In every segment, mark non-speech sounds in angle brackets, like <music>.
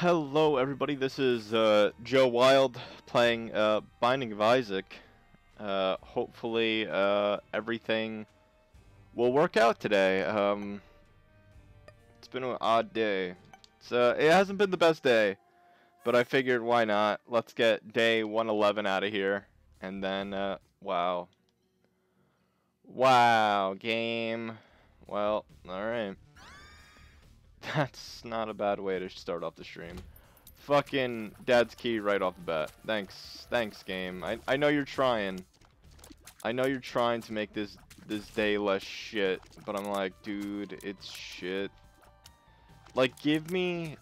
Hello everybody, this is uh, Joe Wilde playing uh, Binding of Isaac. Uh, hopefully uh, everything will work out today. Um, it's been an odd day. So it hasn't been the best day, but I figured why not? Let's get day 111 out of here. And then, uh, wow. Wow, game. Well, alright. <laughs> That's not a bad way to start off the stream. Fucking dad's key right off the bat. Thanks. Thanks, game. I, I know you're trying. I know you're trying to make this this day less shit, but I'm like, dude, it's shit. Like, give me...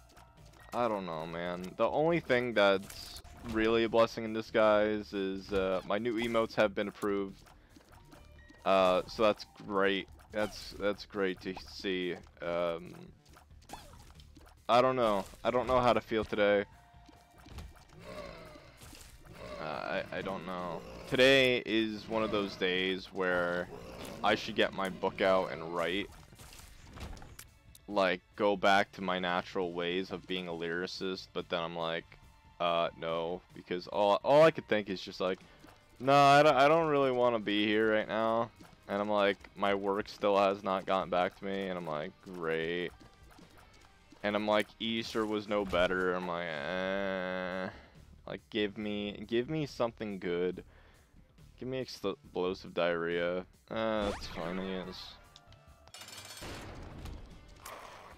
I don't know, man. The only thing that's really a blessing in disguise is uh, my new emotes have been approved. Uh, so that's great. That's that's great to see. Um, I don't know. I don't know how to feel today. Uh, I, I don't know. Today is one of those days where I should get my book out and write. Like, go back to my natural ways of being a lyricist, but then I'm like, uh, no. Because all, all I could think is just like, no, I don't, I don't really want to be here right now. And I'm like, my work still has not gotten back to me, and I'm like, great. And I'm like, Easter was no better. I'm like, eh. Like, give me, give me something good. Give me explosive diarrhea. Uh, that's fine, I.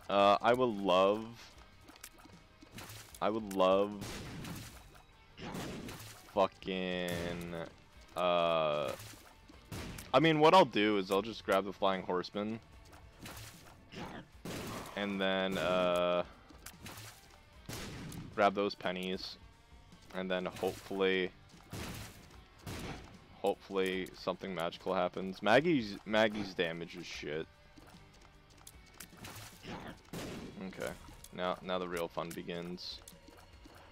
Uh, I would love... I would love... Fucking... Uh... I mean, what I'll do is I'll just grab the Flying Horseman and then uh, grab those pennies, and then hopefully, hopefully something magical happens. Maggie's Maggie's damage is shit. Okay, now now the real fun begins.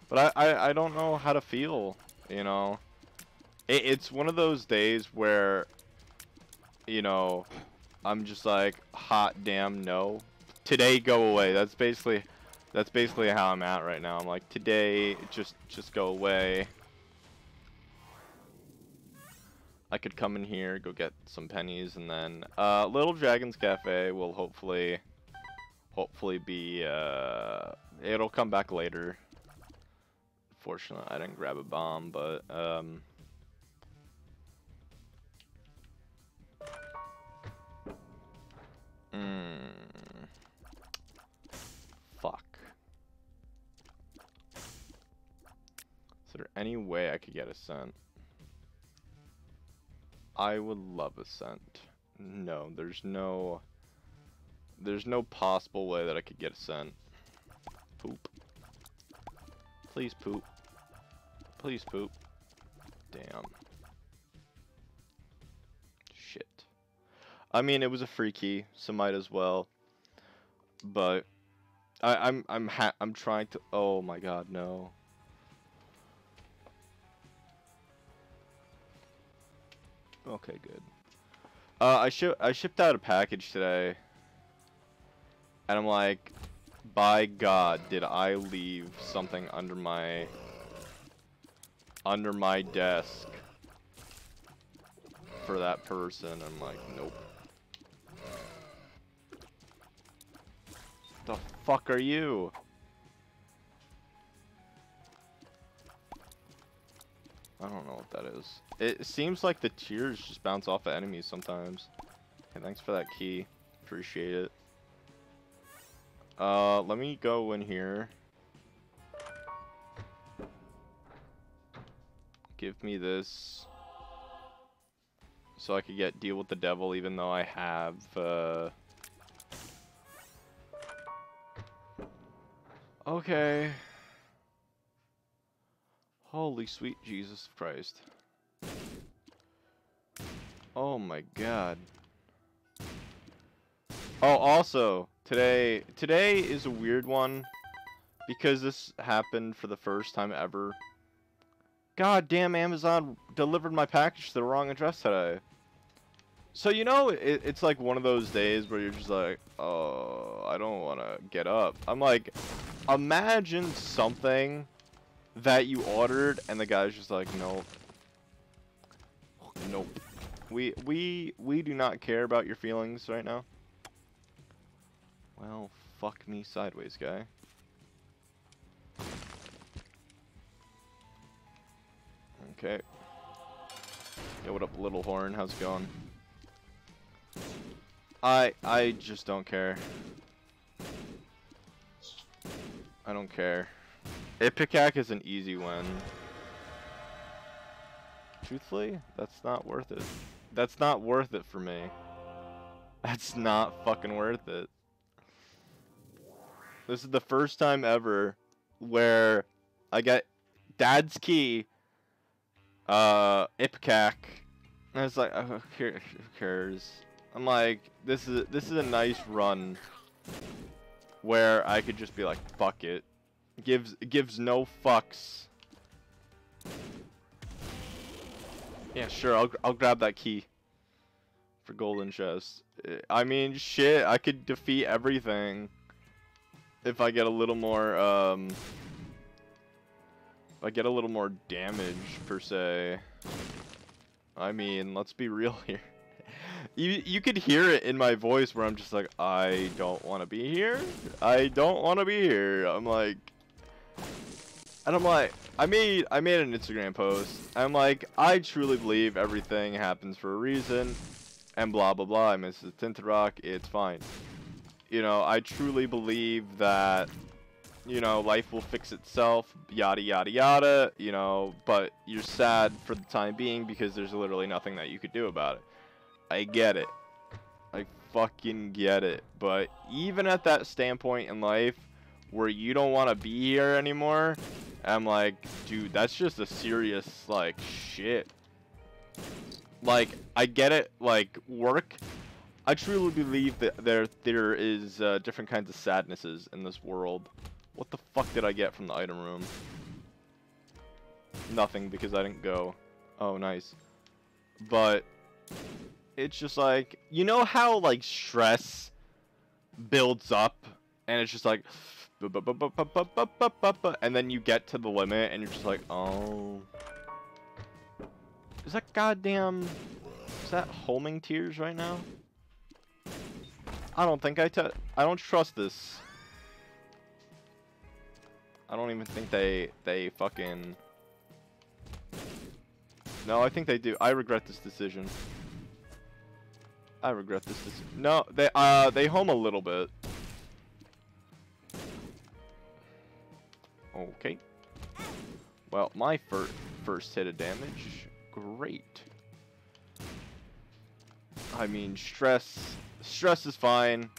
But I I, I don't know how to feel, you know. It, it's one of those days where, you know, I'm just like, hot damn no today go away. That's basically that's basically how I'm at right now. I'm like today just just go away. I could come in here, go get some pennies, and then uh, Little Dragon's Cafe will hopefully hopefully be uh, it'll come back later. Fortunately, I didn't grab a bomb, but um, Hmm. There any way I could get a scent? I would love a scent. No, there's no... There's no possible way that I could get a scent. Poop. Please poop. Please poop. Damn. Shit. I mean, it was a free key, so might as well. But I, I'm I'm I'm trying to. Oh my God, no. Okay, good. Uh, I ship I shipped out a package today, and I'm like, by God, did I leave something under my under my desk for that person? I'm like, nope. The fuck are you? I don't know what that is. It seems like the tears just bounce off of enemies sometimes. Okay, thanks for that key. Appreciate it. Uh, let me go in here. Give me this. So I could get deal with the devil even though I have, uh... Okay. Holy sweet Jesus Christ. Oh my god. Oh, also, today, today is a weird one because this happened for the first time ever. God damn, Amazon delivered my package to the wrong address today. So, you know, it, it's like one of those days where you're just like, oh, I don't want to get up. I'm like, imagine something that you ordered and the guy's just like, nope. Nope. We we we do not care about your feelings right now. Well, fuck me sideways, guy. Okay. Yo, what up, Little Horn? How's it going? I I just don't care. I don't care. Ipecac is an easy win. Truthfully, that's not worth it. That's not worth it for me. That's not fucking worth it. This is the first time ever where I get Dad's Key, uh, Ipecac, and it's like, oh, who cares? I'm like, this is this is a nice run where I could just be like, fuck it. Gives gives no fucks. Yeah, sure. I'll I'll grab that key for golden chest. I mean, shit. I could defeat everything if I get a little more um. If I get a little more damage per se. I mean, let's be real <laughs> here. you you could hear it in my voice where I'm just like, I don't want to be here. I don't want to be here. I'm like, and I'm like, I made I made an Instagram post. I'm like, I truly believe everything happens for a reason, and blah blah blah. I miss the Tinted Rock. It's fine. You know, I truly believe that, you know, life will fix itself. Yada yada yada. You know, but you're sad for the time being because there's literally nothing that you could do about it. I get it. I fucking get it. But even at that standpoint in life, where you don't want to be here anymore, I'm like, dude, that's just a serious, like, shit. Like, I get it, like, work. I truly believe that there there is uh, different kinds of sadnesses in this world. What the fuck did I get from the item room? Nothing, because I didn't go. Oh, nice. But, it's just like, you know how, like, stress builds up, and it's just like, and then you get to the limit and you're just like, oh. Is that goddamn... Is that homing tears right now? I don't think I, I don't trust this. I don't even think they they fucking No, I think they do. I regret this decision. I regret this decision. No, they uh they home a little bit. Okay. Well, my fir first hit of damage, great. I mean, stress, stress is fine.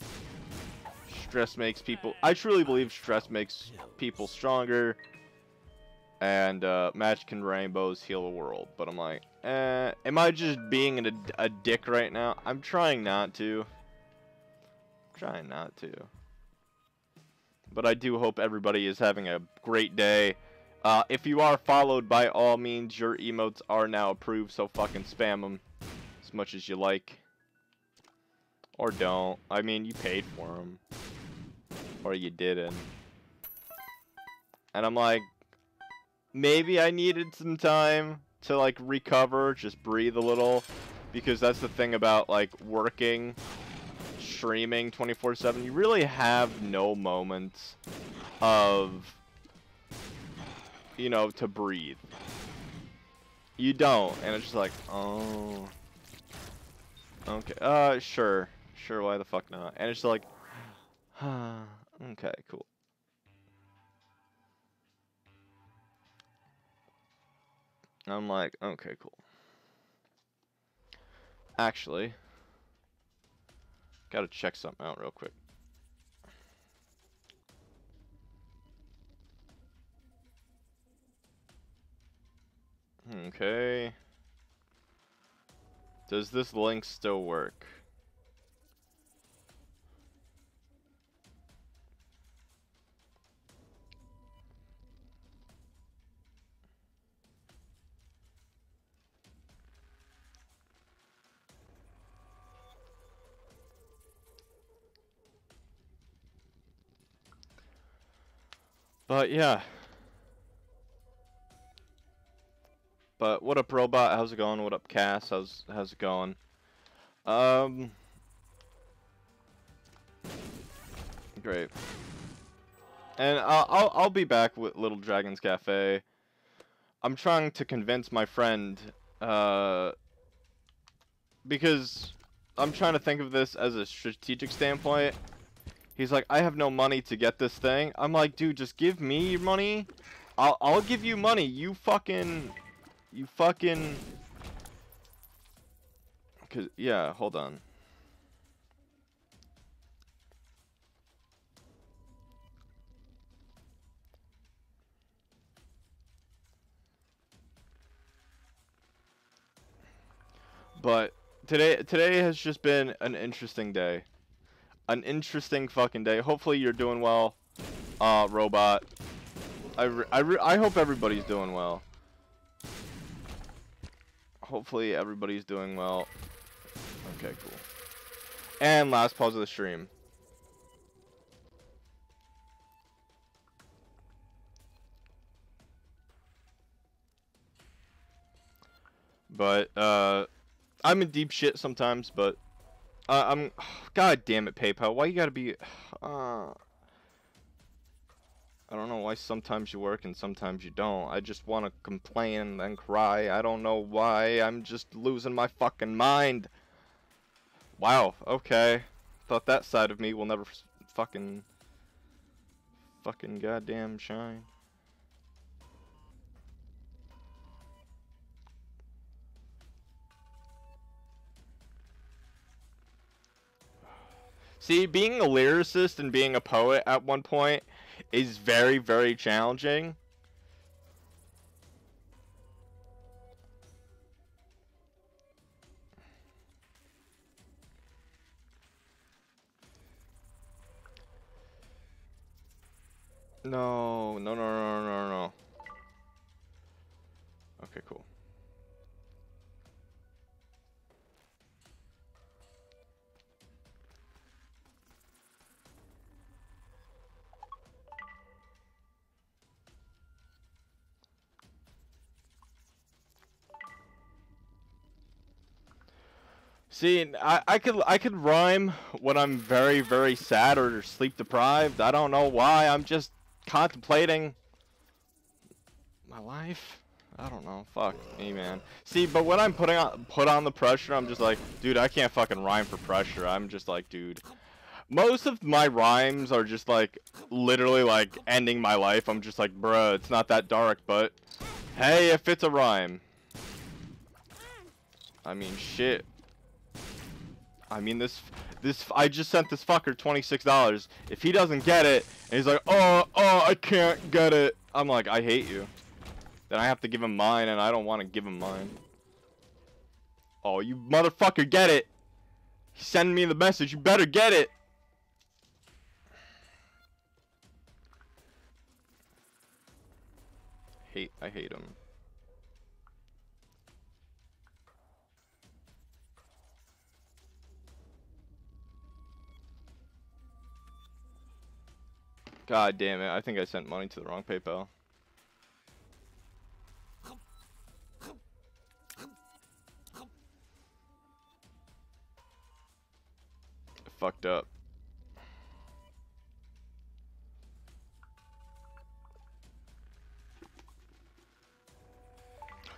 Stress makes people, I truly believe stress makes people stronger. And uh, Magic Rainbows heal the world. But I'm like, eh, am I just being a, a dick right now? I'm trying not to. I'm trying not to. But I do hope everybody is having a great day. Uh, if you are followed, by all means, your emotes are now approved, so fucking spam them as much as you like. Or don't. I mean, you paid for them. Or you didn't. And I'm like, maybe I needed some time to, like, recover, just breathe a little. Because that's the thing about, like, working streaming 24-7, you really have no moments of, you know, to breathe. You don't, and it's just like, oh. Okay, uh, sure. Sure, why the fuck not? And it's like, <sighs> okay, cool. I'm like, okay, cool. Actually, Gotta check something out real quick. Hmm, okay. Does this link still work? But yeah. But what up, robot? How's it going? What up, Cass? How's how's it going? Um. Great. And I'll I'll, I'll be back with Little Dragons Cafe. I'm trying to convince my friend, uh, because I'm trying to think of this as a strategic standpoint. He's like, I have no money to get this thing. I'm like, dude, just give me your money. I'll I'll give you money. You fucking you fucking... Cause, yeah, hold on. But today today has just been an interesting day. An interesting fucking day. Hopefully you're doing well, uh, robot. I, I, I hope everybody's doing well hopefully everybody's doing well. Okay, cool. And last pause of the stream. But, uh, I'm in deep shit sometimes, but, uh, I'm, god damn it, PayPal, why you gotta be, <sighs> uh, I don't know why sometimes you work and sometimes you don't. I just want to complain and then cry. I don't know why. I'm just losing my fucking mind. Wow, okay. Thought that side of me will never fucking... Fucking goddamn shine. See, being a lyricist and being a poet at one point is very, very challenging. No, no, no, no, no, no. See, I, I could I could rhyme when I'm very very sad or sleep deprived. I don't know why. I'm just contemplating my life. I don't know. Fuck me, man. See, but when I'm putting on put on the pressure, I'm just like, dude, I can't fucking rhyme for pressure. I'm just like, dude. Most of my rhymes are just like literally like ending my life. I'm just like, bruh, it's not that dark, but hey, if it's a rhyme. I mean, shit. I mean, this, this, I just sent this fucker $26. If he doesn't get it, and he's like, oh, oh, I can't get it. I'm like, I hate you. Then I have to give him mine, and I don't want to give him mine. Oh, you motherfucker, get it. Send me the message. You better get it. Hate, I hate him. God damn it, I think I sent money to the wrong PayPal. I fucked up.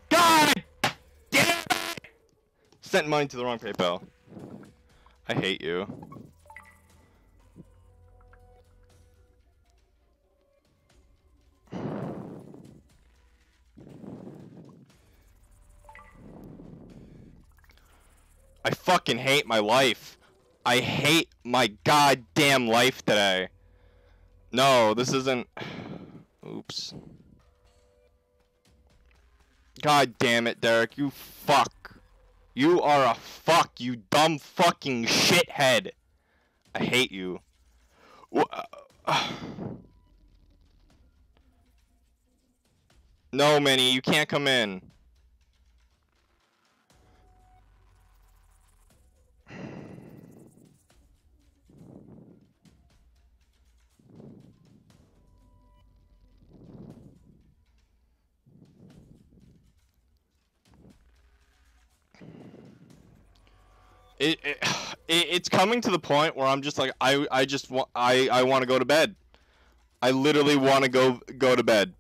God damn it! Sent money to the wrong PayPal. I hate you. Fucking hate my life. I hate my goddamn life today. No, this isn't... <sighs> Oops. God damn it, Derek, you fuck. You are a fuck, you dumb fucking shithead. I hate you. <sighs> No, Minnie, you can't come in. It, it, <sighs> it it's coming to the point where I'm just like I I just want I I want to go to bed. I literally want to go go to bed.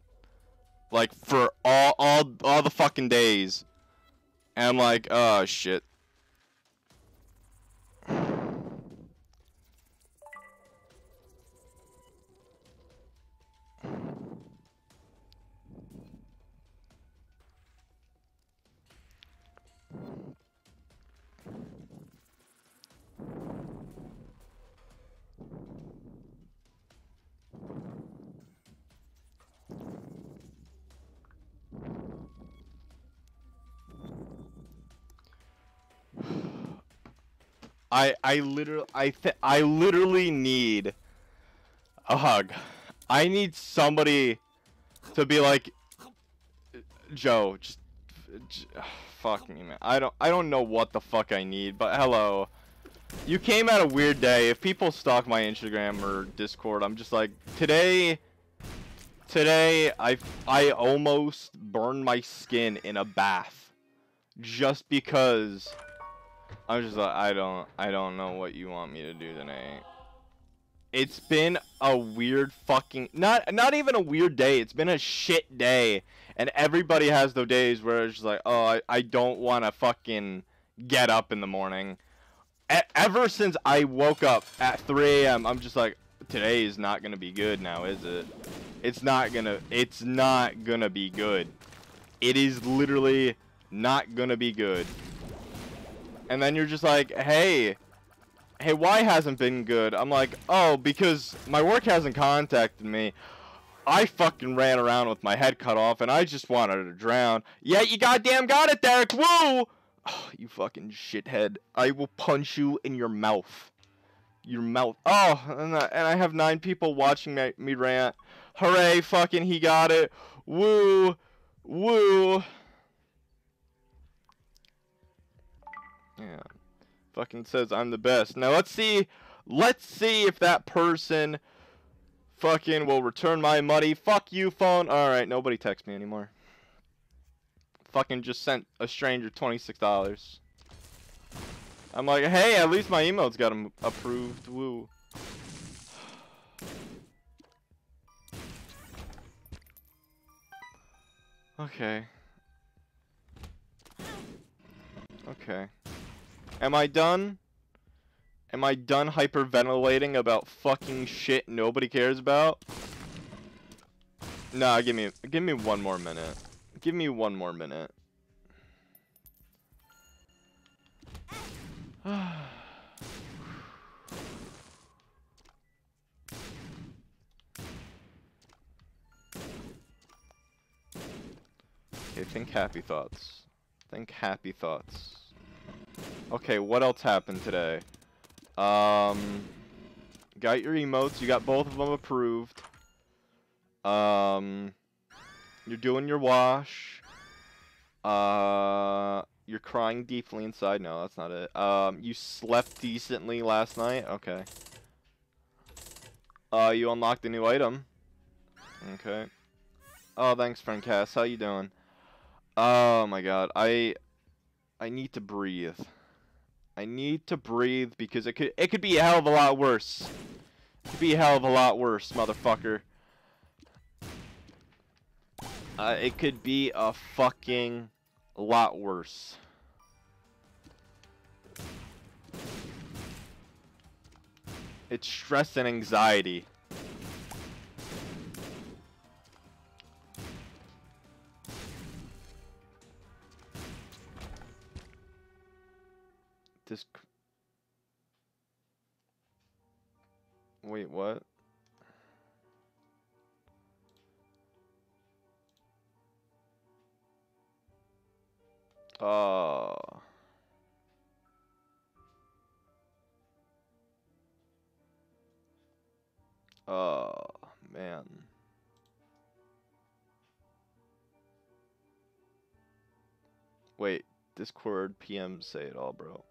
Like for all all all the fucking days. And I'm like, oh shit. I I literally I I literally need a hug. I need somebody to be like Joe, just, just fuck me, man. I don't I don't know what the fuck I need, but hello. You came at a weird day. If people stalk my Instagram or Discord, I'm just like today today I I almost burned my skin in a bath just because I'm just like, I don't, I don't know what you want me to do tonight. It's been a weird fucking, not, not even a weird day. It's been a shit day. And everybody has those days where it's just like, oh, I, I don't want to fucking get up in the morning. E ever since I woke up at 3 a.m., I'm just like, today is not going to be good now, is it? It's not going to, it's not going to be good. It is literally not going to be good and then you're just like, hey, hey, why hasn't been good? I'm like, oh, because my work hasn't contacted me. I fucking ran around with my head cut off, and I just wanted to drown. Yeah, you goddamn got it, Derek. Woo! Oh, you fucking shithead. I will punch you in your mouth. Your mouth. Oh, and I, have nine people watching me, me rant. Hooray, fucking he got it. Woo. Woo. Yeah. Fucking says I'm the best. Now let's see. Let's see if that person fucking will return my money. Fuck you, phone. Alright, nobody text me anymore. Fucking just sent a stranger $26. I'm like, hey, at least my email's got approved. Woo. <sighs> Okay. Okay. Am I done? Am I done hyperventilating about fucking shit nobody cares about? Nah, give me give me one more minute. Give me one more minute. <sighs> okay, think happy thoughts. Think happy thoughts. Okay, what else happened today? Um, got your emotes. You got both of them approved. Um, you're doing your wash. Uh, you're crying deeply inside. No, that's not it. Um, you slept decently last night. Okay. Uh, you unlocked a new item. Okay. Oh, thanks, friend Cass. How you doing? Oh my god, I I need to breathe. I need to breathe because it could it could be a hell of a lot worse. It could be a hell of a lot worse, motherfucker. Uh, it could be a fucking lot worse. It's stress and anxiety. This. Wait, what? Oh. Oh, man. Wait, Discord PM say it all, bro.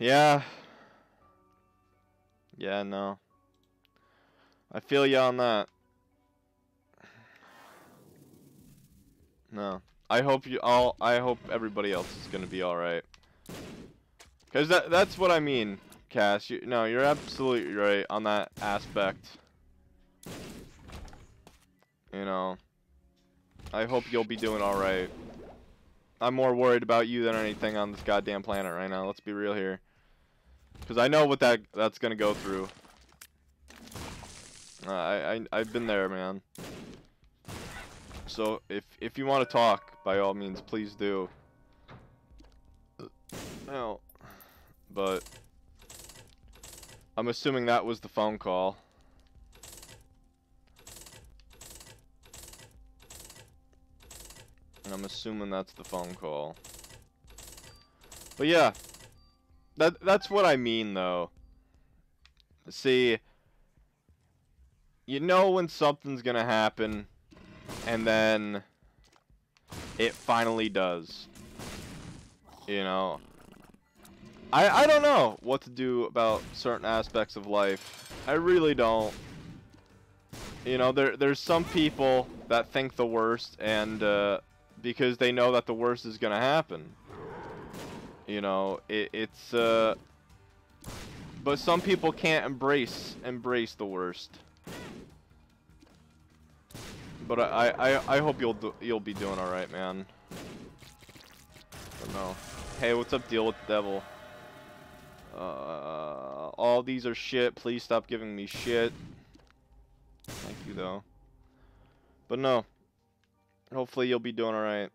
Yeah. Yeah, no. I feel you on that. No. I hope you all I hope everybody else is gonna be alright. Cause that that's what I mean, Cass. You, no, you're absolutely right on that aspect. You know, I hope you'll be doing all right. I'm more worried about you than anything on this goddamn planet right now. Let's be real here. Cause I know what that that's gonna go through. Uh, I, I I've been there, man. So if if you want to talk, by all means, please do. No, but I'm assuming that was the phone call. And I'm assuming that's the phone call. But yeah, that that's what I mean though. See, you know when something's gonna happen, and then it finally does. You know, I I don't know what to do about certain aspects of life. I really don't. You know, there there's some people that think the worst, and uh, because they know that the worst is gonna happen. You know, it, it's uh, but some people can't embrace embrace the worst. But I I I hope you'll do, you'll be doing all right, man. But no. Hey, what's up, deal with the devil? Uh, all these are shit. Please stop giving me shit. Thank you, though. But no. Hopefully you'll be doing alright.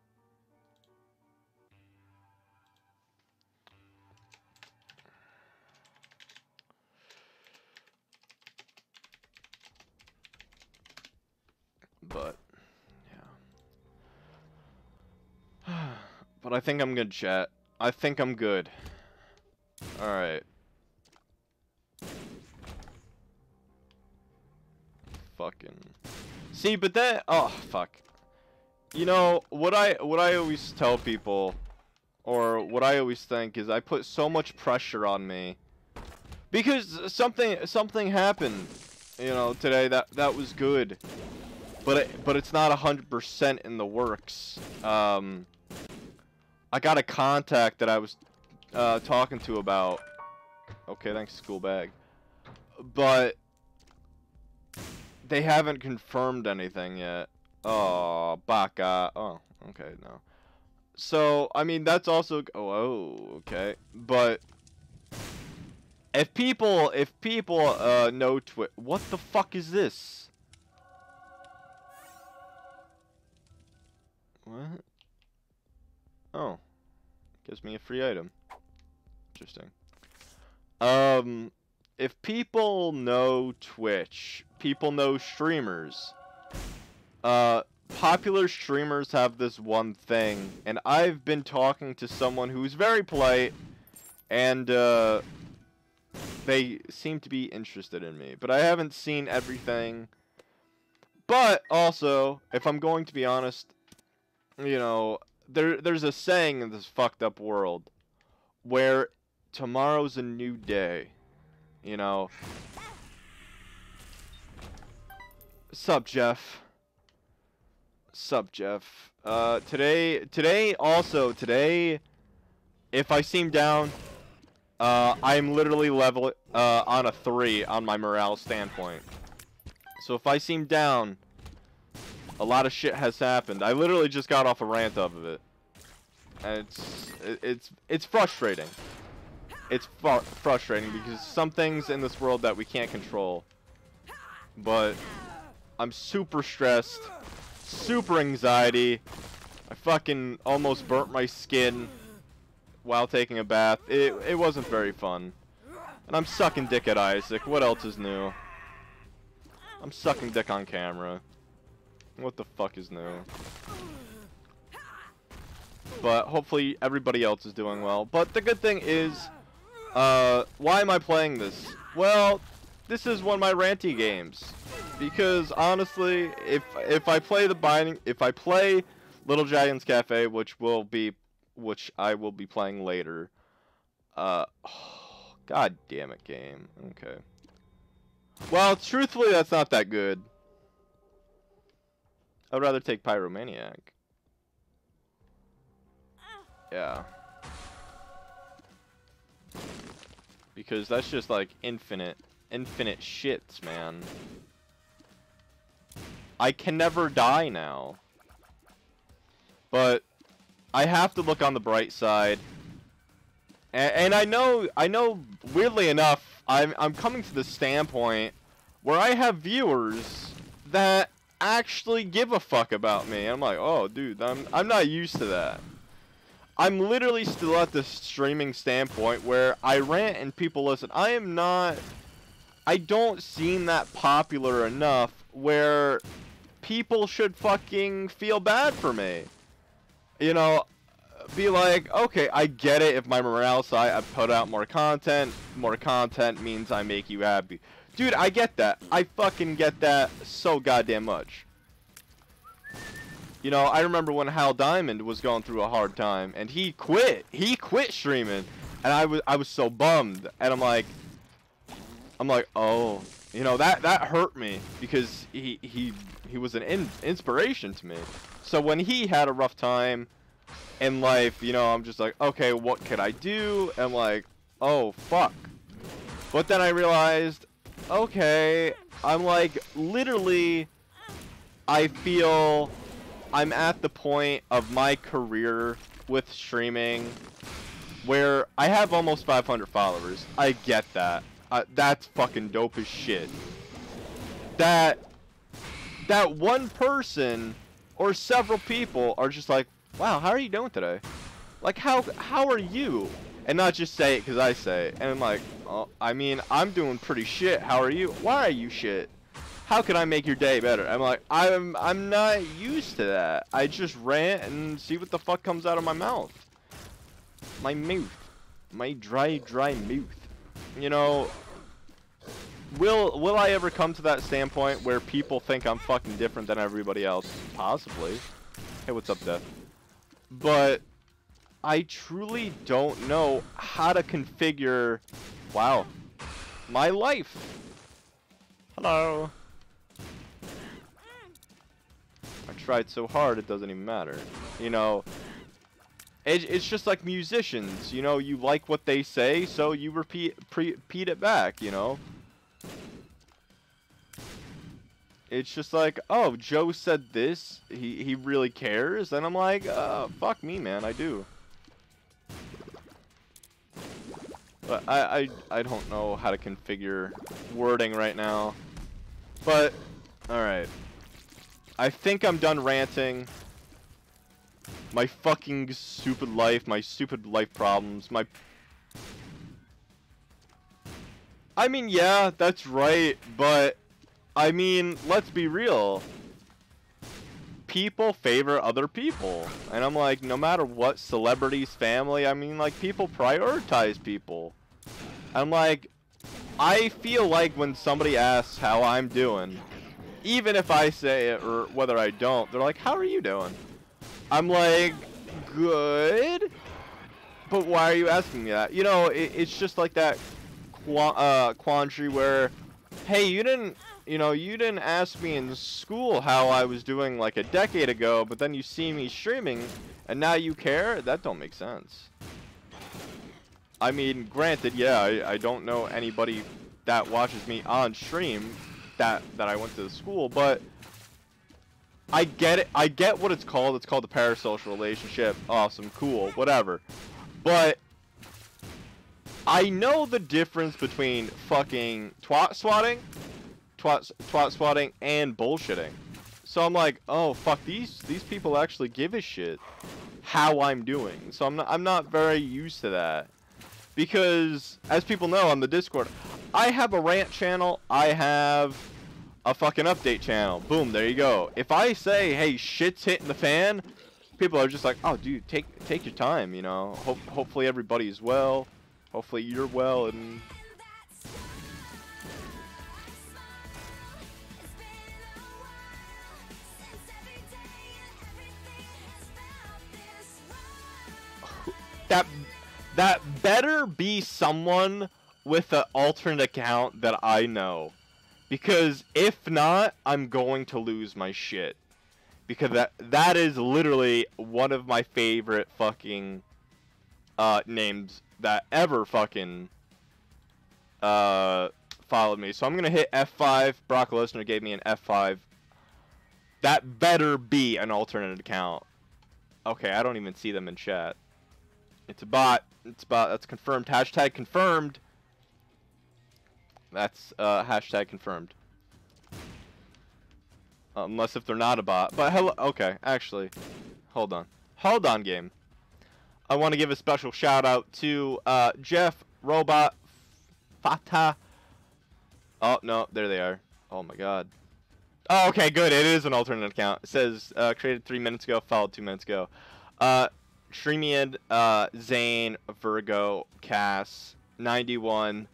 But, yeah. <sighs> but I think I'm good, chat. I think I'm good. Alright. Fucking. See, but that. Oh, fuck. You know, what I, what I always tell people, or what I always think, is I put so much pressure on me. Because something, something happened, you know, today that, that was good. But it, but it's not 100% in the works. Um, I got a contact that I was uh, talking to about. Okay, thanks, school bag. But they haven't confirmed anything yet. Oh, baka. Oh, okay, no. So, I mean, that's also. Oh, oh okay. But if people, if people uh, know Twitch, what the fuck is this? What? Oh, gives me a free item. Interesting. Um, if people know Twitch, people know streamers. Uh, popular streamers have this one thing, and I've been talking to someone who's very polite, and uh, they seem to be interested in me, but I haven't seen everything. But also, if I'm going to be honest, you know, there there's a saying in this fucked up world where tomorrow's a new day. You know. Sup, Jeff? Sup, Jeff? Uh, today, today, also, today, if I seem down, uh, I'm literally level, uh, on a 3 on my morale standpoint. So if I seem down, a lot of shit has happened. I literally just got off a rant of it. And it's, it's, it's frustrating it's frustrating because some things in this world that we can't control. But I'm super stressed, super anxiety. I fucking almost burnt my skin while taking a bath. It, it wasn't very fun. And I'm sucking dick at Isaac. What else is new? I'm sucking dick on camera. What the fuck is new? But hopefully everybody else is doing well. But the good thing is, uh, why am I playing this? Well, this is one of my ranty games. Because honestly, if if I play the binding, if I play Little Giants Cafe, which will be, which I will be playing later. Uh, oh, <sighs> god damn it, game. Okay. Well, truthfully, that's not that good. I'd rather take Pyromaniac. Yeah. because that's just like infinite, infinite shits, man. I can never die now. But I have to look on the bright side. And, and I know, I know, weirdly enough, I'm, I'm coming to the standpoint where I have viewers that actually give a fuck about me. I'm like, oh, dude, I'm, I'm not used to that. I'm literally still at the streaming standpoint where I rant and people listen. I am not... I don't seem that popular enough where people should fucking feel bad for me. You know, be like, okay, I get it if my morale's high, I put out more content. More content means I make you happy. Dude, I get that. I fucking get that so goddamn much. You know, I remember when Hal Diamond was going through a hard time, and he quit. He quit streaming, and I was I was so bummed. And I'm like, I'm like, oh, you know that that hurt me because he he he was an in, inspiration to me. So when he had a rough time in life, you know, I'm just like, okay, what could I do? And I'm like, oh fuck. But then I realized, okay, I'm like literally, I feel I'm at the point of my career with streaming where I have almost 500 followers. I get that. Uh, that's fucking dope as shit. That that one person or several people are just like, "Wow, how are you doing today?" Like, how how are you? And not just say it because I say it. And I'm like, oh, I mean, I'm doing pretty shit. How are you? Why are you shit? how can I make your day better? I'm like, I'm I'm not used to that. I just rant and see what the fuck comes out of my mouth. My mouth. My dry, dry mouth. You know, will will I ever come to that standpoint where people think I'm fucking different than everybody else? Possibly. Hey, what's up, Death? But I truly don't know how to configure, wow, my life. Hello. I tried so hard it doesn't even matter. You know, it, it's just like musicians, you know, you like what they say, so you repeat, repeat it back, you know? It's just like, oh, Joe said this, he, he really cares, and I'm like, uh, fuck me, man, I do. But I, I, I don't know how to configure wording right now. But, alright. I think I'm done ranting. My fucking stupid life, my stupid life problems, my... I mean, yeah, that's right, but... I mean, let's be real. People favor other people. And I'm like, no matter what celebrities, family, I mean, like, people prioritize people. I'm like, I feel like when somebody asks how I'm doing, even if I say it or whether I don't, they're like, how are you doing? I'm like, good. But why are you asking me that? You know, it, it's just like that qu uh, quandary where, hey, you didn't, you know, you didn't ask me in school how I was doing like a decade ago, but then you see me streaming, and now you care? That don't make sense. I mean, granted, yeah, I, I don't know anybody that watches me on stream, that that I went to school, but I get it. I get what it's called. It's called the parasocial relationship. Awesome, cool, whatever. But I know the difference between fucking twat swatting, twat twat swatting, and bullshitting. So I'm like, oh fuck, these these people actually give a shit how I'm doing. So I'm not I'm not very used to that because as people know on the Discord, I have a rant channel. I have a fucking update channel. Boom, there you go. If I say, hey, shit's hitting the fan, people are just like, oh, dude, take take your time, you know. Hope hopefully everybody's well. Hopefully you're well and. That that better be someone with an alternate account that I know. Because if not, I'm going to lose my shit. Because that that is literally one of my favorite fucking uh, names that ever fucking uh, followed me. So I'm gonna hit F5. Brock Lesnar gave me an F5. That better be an alternate account. Okay, I don't even see them in chat. It's a bot. It's a bot. That's confirmed. Hashtag confirmed. That's uh, hashtag confirmed. unless if they're not a bot. But hello. Okay, actually, hold on. Hold on, game. I want to give a special shout out to uh, Jeff Robot Fata. Oh no, there they are. Oh my God. Oh, okay, good. It is an alternate account. It says uh, created three minutes ago, followed two minutes ago. Uh, Streamian, uh, Zane, Virgo, Cass, 91.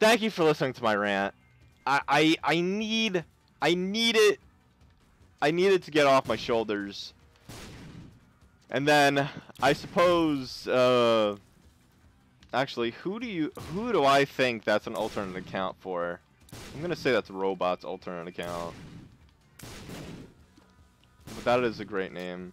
Thank you for listening to my rant. I, I, I need, I need it. I need it to get off my shoulders. And then I suppose, uh, actually, who do you, who do I think that's an alternate account for? I'm gonna say that's Robot's alternate account. But that is a great name.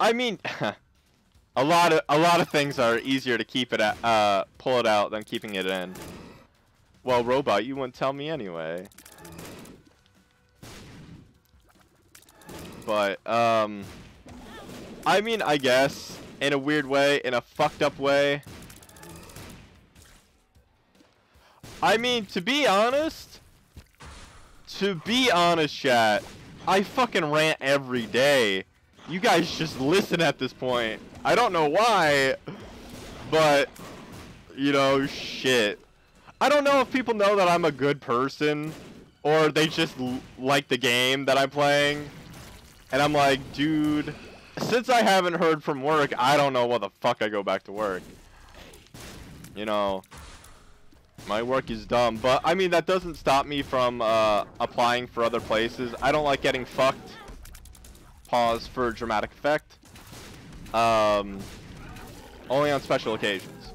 I mean, <laughs> a lot of a lot of things are easier to keep it at, uh, pull it out than keeping it in. Well, Robot, you wouldn't tell me anyway. But, um... I mean, I guess, in a weird way, in a fucked up way. I mean, to be honest, to be honest, chat, I fucking rant every day. You guys just listen at this point. I don't know why, but, you know, shit. I don't know if people know that I'm a good person, or they just like the game that I'm playing. And I'm like, dude, since I haven't heard from work, I don't know what the fuck I go back to work. You know, my work is dumb. But, I mean, that doesn't stop me from uh, applying for other places. I don't like getting fucked. Pause for dramatic effect. Um, only on special occasions.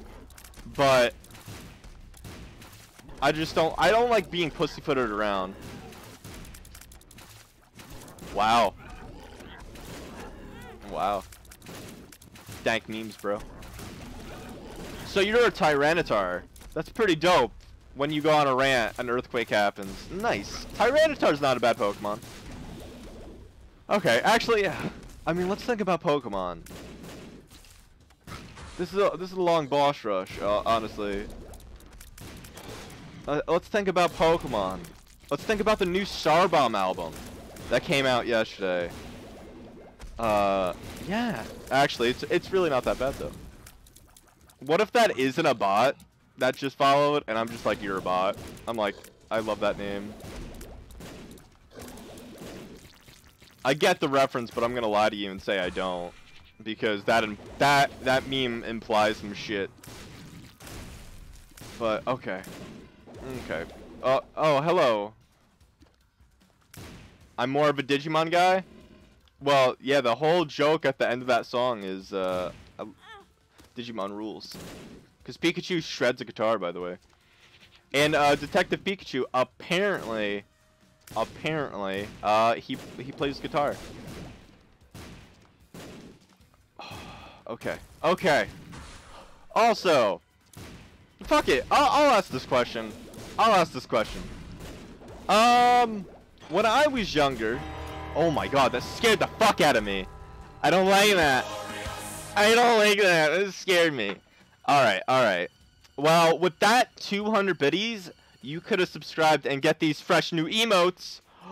But, I just don't, I don't like being pussyfooted around. Wow. Wow. Dank memes, bro. So you're a Tyranitar. That's pretty dope. When you go on a rant, an earthquake happens. Nice. Tyranitar's not a bad Pokemon. Okay, actually, yeah. I mean, let's think about Pokemon. This is a this is a long boss rush, uh, honestly. Uh, let's think about Pokemon. Let's think about the new Starbomb album that came out yesterday. Uh, yeah. Actually, it's it's really not that bad though. What if that isn't a bot that just followed, and I'm just like, you're a bot. I'm like, I love that name. I get the reference, but I'm gonna lie to you and say I don't, because that that that meme implies some shit. But okay, okay. Uh, oh, hello. I'm more of a Digimon guy. Well, yeah, the whole joke at the end of that song is uh, Digimon rules. Because Pikachu shreds a guitar, by the way. And uh, Detective Pikachu apparently, apparently, uh, he he plays guitar. <sighs> okay, okay. Also, fuck it. I'll, I'll ask this question. I'll ask this question. Um, when I was younger, Oh my god, that scared the fuck out of me. I don't like that. I don't like that. It scared me. Alright, alright. Well, with that 200 biddies, you could have subscribed and get these fresh new emotes. <gasps>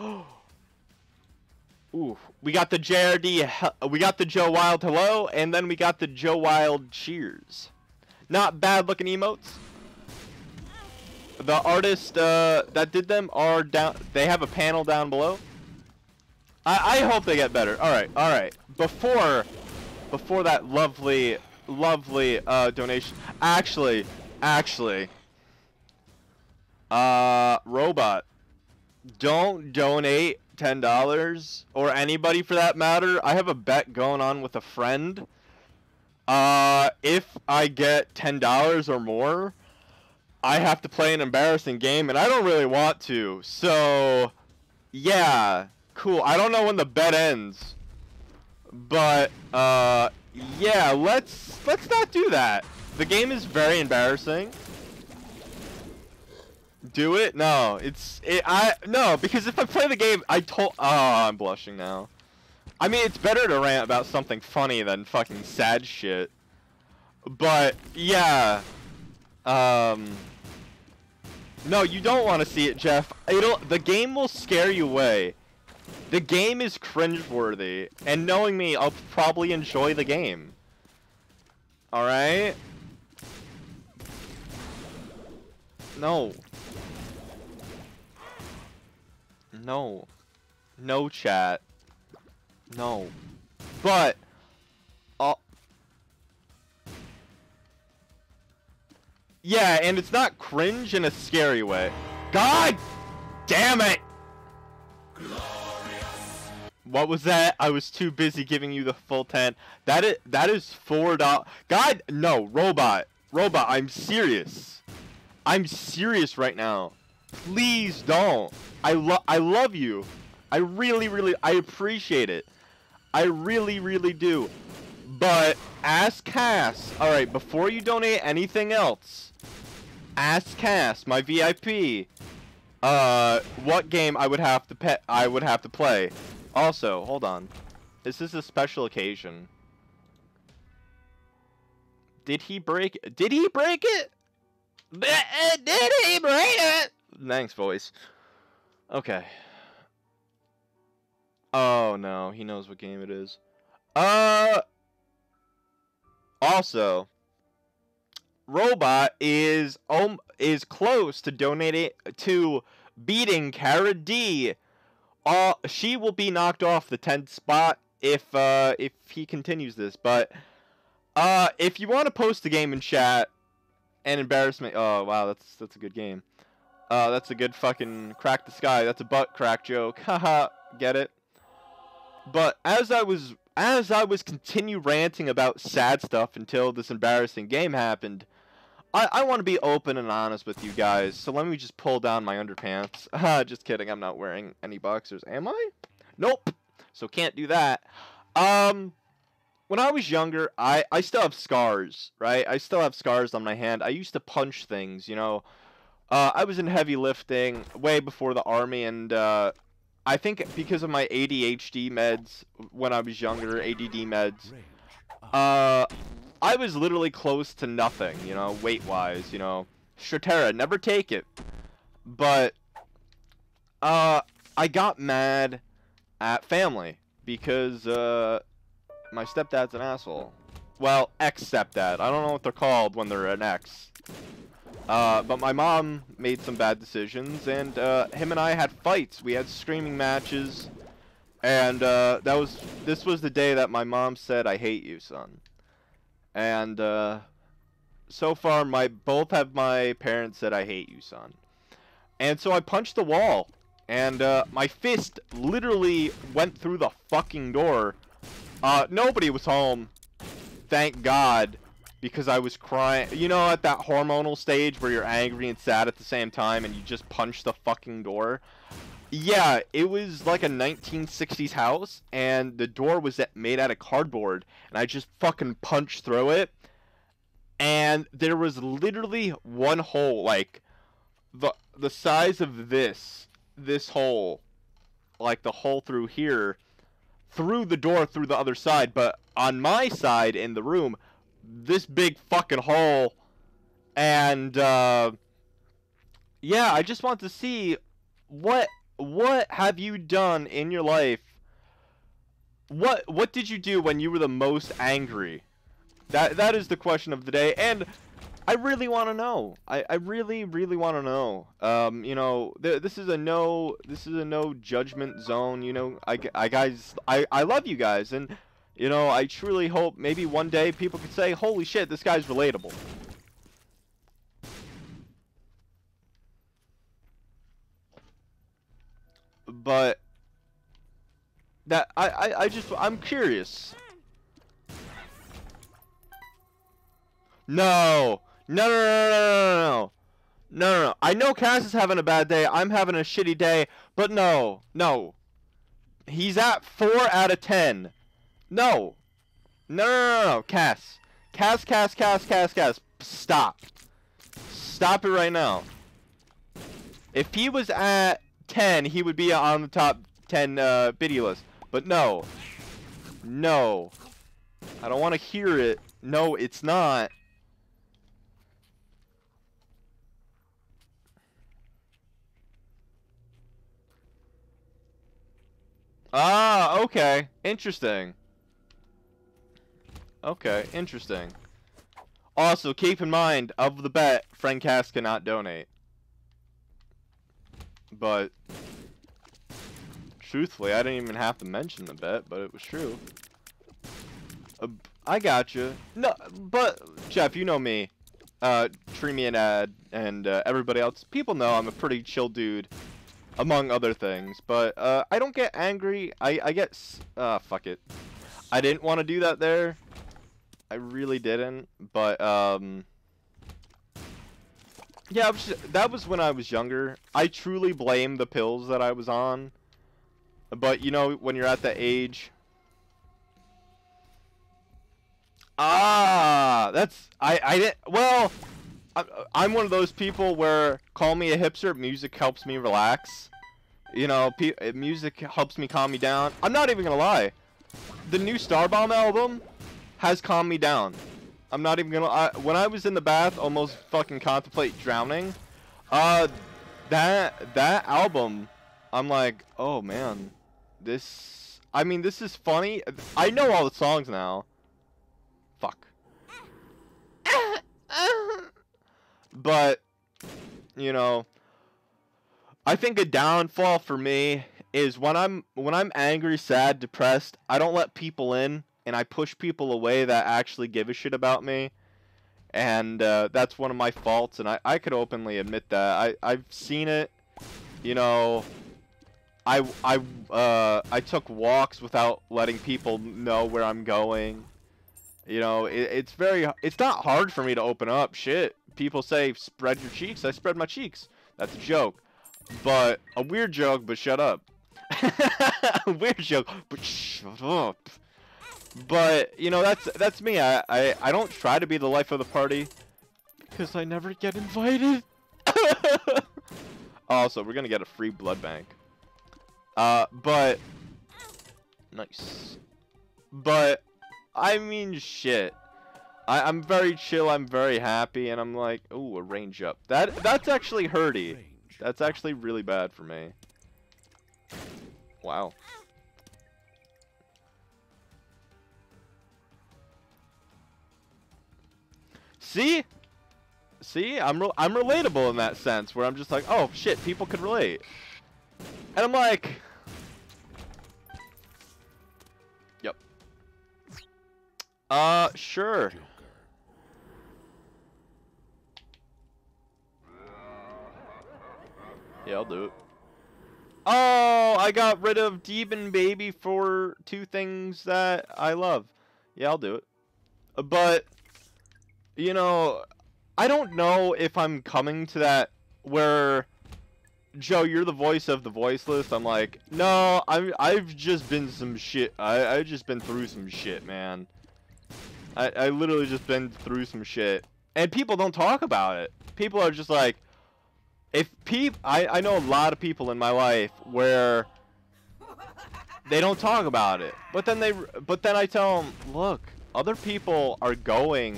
Ooh, we got the JRD, we got the Joe Wilde hello, and then we got the Joe Wilde cheers. Not bad looking emotes. The artist uh, that did them are down, they have a panel down below. I, I hope they get better. All right, all right. Before, before that lovely, lovely uh, donation. Actually, actually, uh, robot, don't donate ten dollars or anybody for that matter. I have a bet going on with a friend. Uh, if I get ten dollars or more, I have to play an embarrassing game, and I don't really want to. So, yeah. Cool. I don't know when the bet ends. But, uh, yeah, let's, let's not do that. The game is very embarrassing. Do it? No, it's it. I no because if I play the game, I told. Oh, I'm blushing now. I mean, it's better to rant about something funny than fucking sad shit. But yeah, um. No, you don't want to see it, Jeff. It'll the game will scare you away. The game is cringeworthy, and knowing me, I'll probably enjoy the game. All right. No. No. No chat. No. But uh Yeah, and it's not cringe in a scary way. God damn it! What was that? I was too busy giving you the full 10. That is that is four dollars. God, no, robot. Robot, I'm serious. I'm serious right now. Please don't. I love I love you. I really really I appreciate it. I really really do. But ask Cass. All right, before you donate anything else, ask Cass, my VIP, uh, what game I would have to pet I would have to play. Also, hold on. This is a special occasion. Did he break Did he break it? Did he break it? Thanks, voice. Okay. Oh no, he knows what game it is. Uh also Robot is um is close to donating to beating Cara D. Uh, she will be knocked off the 10th spot if uh if he continues this, but uh if you want to post the game in chat and embarrass me oh wow that's that's a good game. Uh, that's a good fucking crack the sky. That's a butt crack joke. <laughs> Haha, get it? But as I was as I was continue ranting about sad stuff until this embarrassing game happened, I, I want to be open and honest with you guys. So let me just pull down my underpants. <laughs> Just kidding. I'm not wearing any boxers. Am I? Nope. So can't do that. Um, when I was younger, I I still have scars, right? I still have scars on my hand. I used to punch things, you know. Uh, I was in heavy lifting way before the army, and uh, I think because of my ADHD meds when I was younger, ADD meds, uh, I was literally close to nothing, you know, weight-wise, you know. Strattera, never take it. But, uh, I got mad at family because, uh, my stepdad's an asshole. Well, ex-stepdad. I don't know what they're called when they're an ex. Uh, but my mom made some bad decisions, and uh, him and I had fights. We had screaming matches, and uh, that was this was the day that my mom said, "I hate you, son." And uh, so far, my both have my parents said, "I hate you, son." And so I punched the wall, and uh, my fist literally went through the fucking door. Uh, nobody was home, thank God because I was crying. You know, at that hormonal stage where you're angry and sad at the same time and you just punch the fucking door? Yeah, it was like a 1960s house and the door was made out of cardboard and I just fucking punched through it. And there was literally one hole, like the the size of this, this hole, like the hole through here, through the door through the other side, but on my side in the room, this big fucking hole. And uh, yeah, I just want to see what what have you done in your life? What what did you do when you were the most angry? That that is the question of the day, and I really want to know. I, I really really want to know. Um, you know, th this is a no this is a no judgment zone. You know, I, I guys I I love you guys, and you know, I truly hope maybe one day people could say, holy shit, this guy's relatable. But that I, I, I just I'm curious. No. No, no, no, no, no, no. No, no. I know Cass is having a bad day. I'm having a shitty day. But no. No. He's at 4 out of 10. No. No, no, no, no, Cass. Cast, cast, cast, cast, cast. Stop. Stop it right now. If he was at 10, he would be on the top 10 uh, biddy list. But no. No. I don't want to hear it. No, it's not. Ah, okay. Interesting. Okay, interesting. Also, keep in mind, of the bet, Frank Cass cannot donate. But, truthfully, I didn't even have to mention the bet, but it was true. Uh, I got you. No, but, Jeff, you know me. Uh, Tree and Ad and uh, everybody else. People know I'm a pretty chill dude among other things. But uh, I don't get angry. I, I get... Uh, fuck it. I didn't want to do that there. I really didn't. But, um... Yeah, was just, that was when I was younger. I truly blame the pills that I was on. But, you know, when you're at the age... Ah, that's... I, I didn't... Well... I'm one of those people where call me a hipster, music helps me relax. You know, music helps me calm me down. I'm not even gonna lie. The new Starbomb album has calmed me down. I'm not even gonna. I, when I was in the bath, almost fucking contemplate drowning. Uh, that that album, I'm like, oh man, this. I mean, this is funny. I know all the songs now. Fuck. but, you know, I think a downfall for me is when I'm when I'm angry, sad, depressed, I don't let people in and I push people away that actually give a shit about me. And uh, that's one of my faults, and I, I could openly admit that. I, I've seen it, you know, I, I, uh, I took walks without letting people know where I'm going. You know, it, it's very, it's not hard for me to open up. Shit, people say spread your cheeks. I spread my cheeks. That's a joke, but a weird joke. But shut up. <laughs> a weird joke, but shut up. But you know, that's that's me. I, I I don't try to be the life of the party because I never get invited. <laughs> also, we're gonna get a free blood bank. Uh, but nice. But I mean, shit. I, I'm very chill. I'm very happy, and I'm like, ooh, a range up. That that's actually hurty. That's actually really bad for me. Wow. See? See? I'm re I'm relatable in that sense, where I'm just like, oh, shit, people could relate. And I'm like... Yep. Uh, sure. Yeah, I'll do it. Oh, I got rid of Demon Baby for two things that I love. Yeah, I'll do it. But you know, I don't know if I'm coming to that where Joe, you're the voice of the voiceless. I'm like, no, I'm I've just been some shit. I I've just been through some shit, man. I I literally just been through some shit, and people don't talk about it. People are just like, if peep, I I know a lot of people in my life where they don't talk about it, but then they but then I tell them, look, other people are going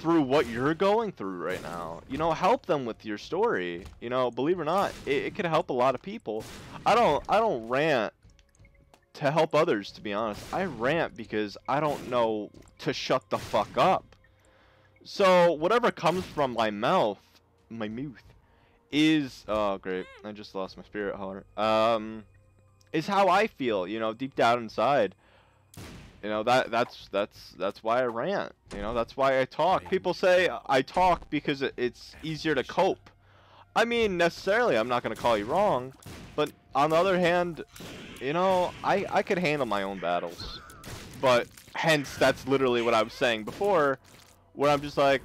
through what you're going through right now. You know, help them with your story. You know, believe it or not, it, it could help a lot of people. I don't I don't rant to help others to be honest. I rant because I don't know to shut the fuck up. So whatever comes from my mouth, my mouth is oh great. I just lost my spirit heart. Um is how I feel, you know, deep down inside. You know that that's that's that's why I rant. You know that's why I talk. People say I talk because it's easier to cope. I mean, necessarily, I'm not gonna call you wrong, but on the other hand, you know, I I could handle my own battles. But hence, that's literally what I was saying before, where I'm just like,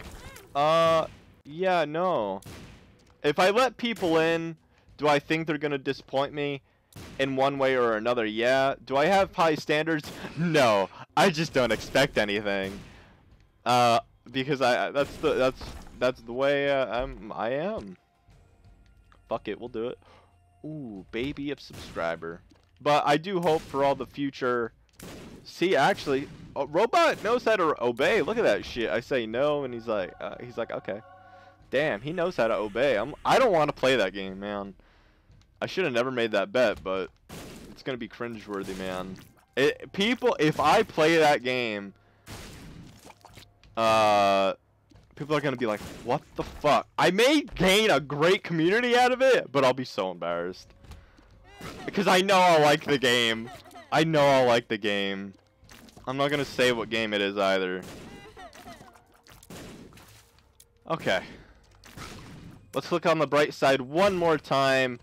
uh, yeah, no. If I let people in, do I think they're gonna disappoint me? In one way or another, yeah. Do I have high standards? No, I just don't expect anything. Uh, because I that's the that's that's the way uh, I'm I am. Fuck it, we'll do it. Ooh, baby of subscriber. But I do hope for all the future. See, actually, a robot knows how to obey. Look at that shit. I say no, and he's like, uh, he's like, okay. Damn, he knows how to obey. I'm. I don't want to play that game, man. I should have never made that bet, but it's gonna be cringeworthy, man. It, people, if I play that game, uh, people are gonna be like, "What the fuck?" I may gain a great community out of it, but I'll be so embarrassed because I know I'll like the game. I know I'll like the game. I'm not gonna say what game it is either. Okay. Let's look on the bright side one more time.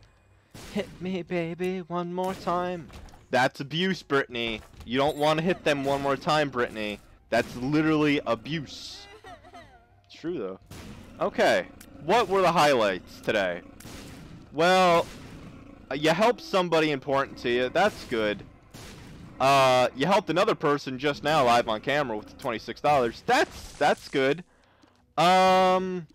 Hit me, baby, one more time. That's abuse, Brittany. You don't want to hit them one more time, Brittany. That's literally abuse. It's true, though. Okay. What were the highlights today? Well, uh, you helped somebody important to you. That's good. Uh, you helped another person just now live on camera with $26. That's that's good. Um,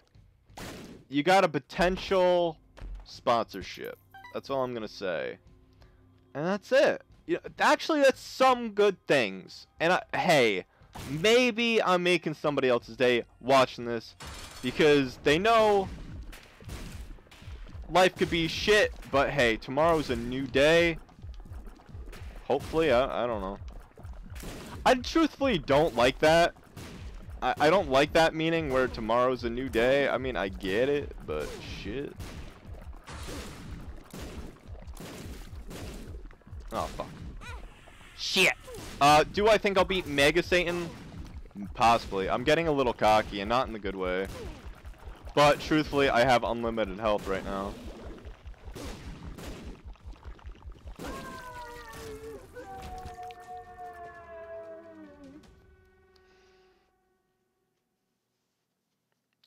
you got a potential sponsorship. That's all I'm gonna say. And that's it. You know, actually, that's some good things. And I, hey, maybe I'm making somebody else's day watching this because they know life could be shit, but hey, tomorrow's a new day. Hopefully, I, I don't know. I truthfully don't like that. I, I don't like that meaning where tomorrow's a new day. I mean, I get it, but shit. Oh, fuck. Shit! Uh, do I think I'll beat Mega Satan? Possibly. I'm getting a little cocky, and not in the good way. But, truthfully, I have unlimited health right now.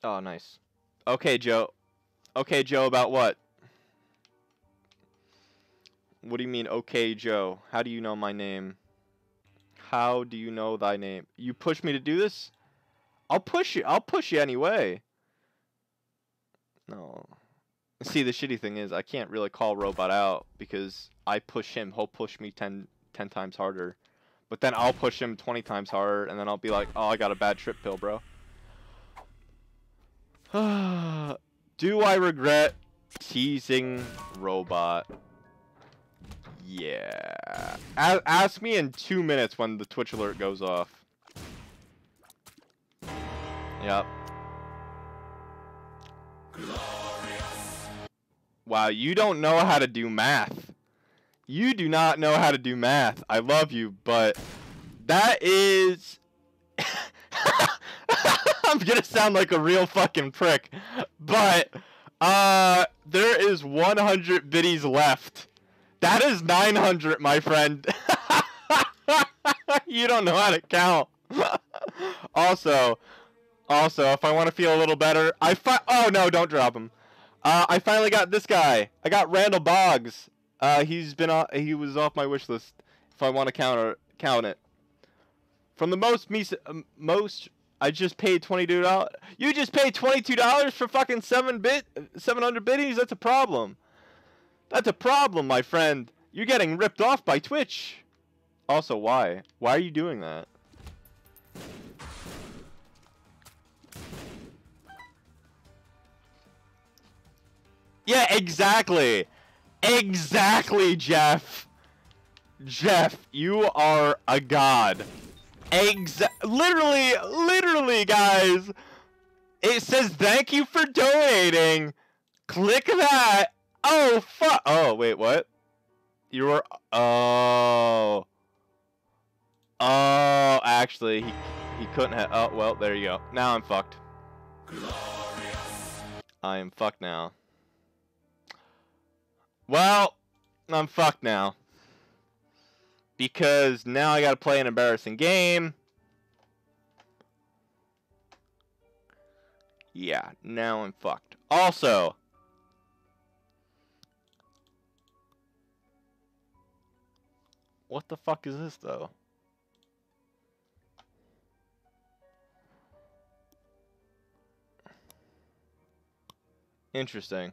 Oh, nice. Okay, Joe. Okay, Joe, about what? What do you mean, okay, Joe? How do you know my name? How do you know thy name? You push me to do this? I'll push you. I'll push you anyway. No. See, the shitty thing is I can't really call Robot out because I push him. He'll push me 10, 10 times harder. But then I'll push him 20 times harder, and then I'll be like, oh, I got a bad trip pill, bro. <sighs> Do I regret teasing Robot? Yeah. A ask me in two minutes when the Twitch alert goes off. Yep. Glorious. Wow, you don't know how to do math. You do not know how to do math. I love you, but that is... <laughs> I'm gonna sound like a real fucking prick, but uh, there is 100 biddies left. That is 900, my friend. <laughs> you don't know how to count. <laughs> also, also, if I want to feel a little better, I fi- Oh, no, don't drop him. Uh, I finally got this guy. I got Randall Boggs. Uh, he's been on, he was off my wish list. If I want to count count it. From the most me most I just paid $22. You just paid $22 for fucking 7 bit 700 biddies? That's a problem. That's a problem, my friend. You're getting ripped off by Twitch. Also, why? Why are you doing that? Yeah, exactly. Exactly, Jeff. Jeff, you are a god. Exa literally, literally, guys. It says thank you for donating. Click that Oh, fuck. Oh, wait, what? You were. Oh. Oh, actually, he, he couldn't have. Oh, well, there you go. Now I'm fucked. Glorious. I am fucked now. Well, I'm fucked now. Because now I gotta play an embarrassing game. Yeah, now I'm fucked. Also, What the fuck is this though? Interesting.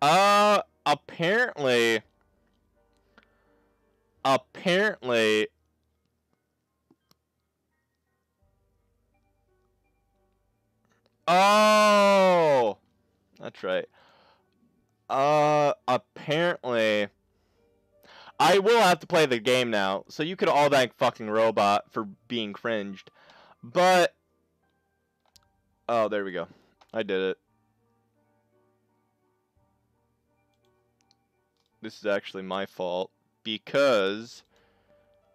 Uh, apparently, apparently, oh, that's right. Uh, apparently, I will have to play the game now, so you could all thank fucking Robot for being cringed. But, oh, there we go. I did it. This is actually my fault because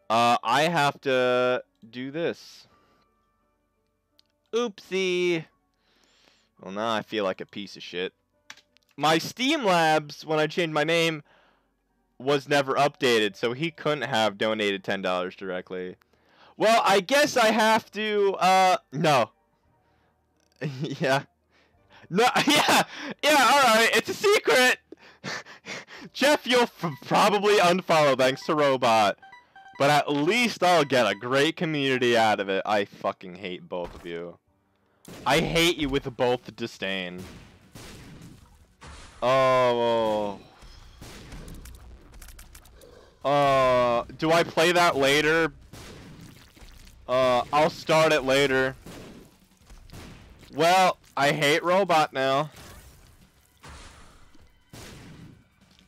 uh, I have to do this. Oopsie. Well, now I feel like a piece of shit. My Streamlabs, when I changed my name, was never updated, so he couldn't have donated $10 directly. Well, I guess I have to, uh, no. <laughs> yeah. No, <laughs> yeah, yeah, alright, it's a secret! <laughs> Jeff, you'll probably unfollow thanks to Robot. But at least I'll get a great community out of it. I fucking hate both of you. I hate you with both disdain. Oh. Uh, do I play that later? Uh, I'll start it later. Well, I hate Robot now.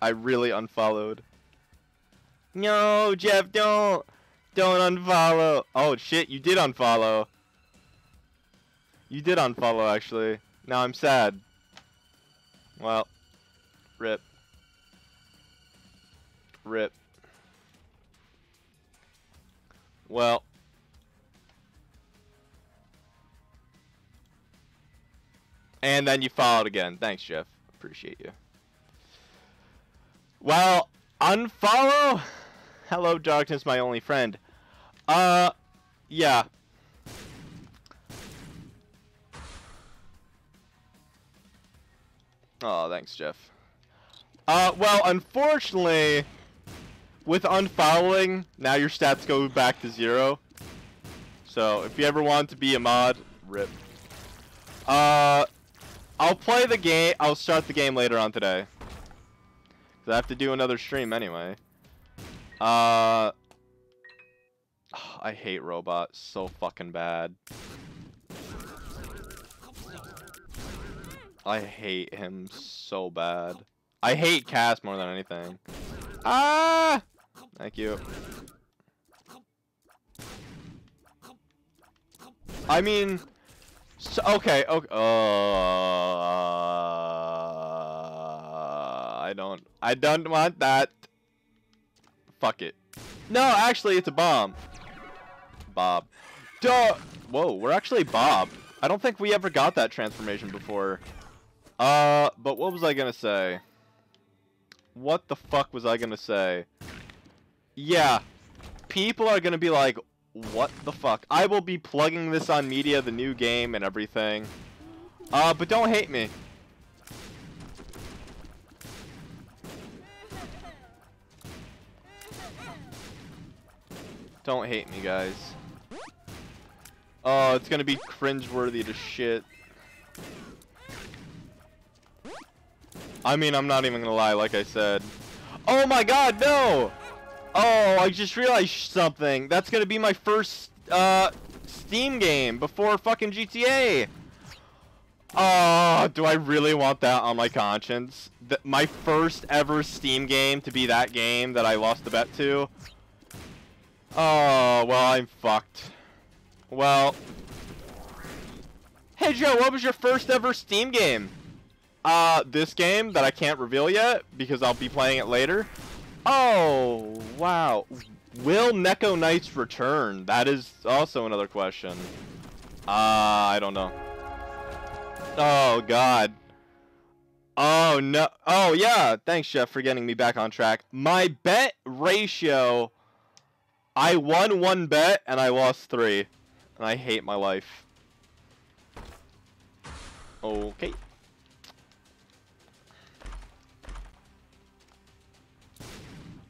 I really unfollowed. No, Jeff, don't. Don't unfollow. Oh, shit, you did unfollow. You did unfollow, actually. Now I'm sad. Well, rip. Rip. Well. And then you followed again. Thanks, Jeff. Appreciate you. Well, unfollow? Hello, darkness, my only friend. Uh, yeah. Oh, thanks, Jeff. Uh, well, unfortunately, with unfollowing, now your stats go back to zero. So, if you ever want to be a mod, rip. Uh, I'll play the game, I'll start the game later on today. Cause I have to do another stream anyway. Uh, I hate robots so fucking bad. I hate him so bad. I hate Cass more than anything. Ah! Thank you. I mean, so, okay, okay. Uh, I don't, I don't want that. Fuck it. No, actually, it's a bomb. Bob. Duh. Whoa, we're actually Bob. I don't think we ever got that transformation before. Uh, but what was I gonna say? What the fuck was I gonna say? Yeah, people are gonna be like, what the fuck? I will be plugging this on media, the new game and everything. Uh, but don't hate me. Don't hate me, guys. Oh, it's gonna be cringeworthy to shit. I mean, I'm not even gonna lie, like I said. Oh my god, no! Oh, I just realized something. That's gonna be my first, uh, Steam game before fucking GTA. Oh, do I really want that on my conscience? Th my first ever Steam game to be that game that I lost the bet to? Oh, well, I'm fucked. Well. Hey, Joe, what was your first ever Steam game? Uh, this game that I can't reveal yet because I'll be playing it later. Oh, wow. Will Neko Knights return? That is also another question. Uh, I don't know. Oh, God. Oh, no. Oh, yeah. Thanks, Jeff, for getting me back on track. My bet ratio I won one bet and I lost three. And I hate my life. Okay.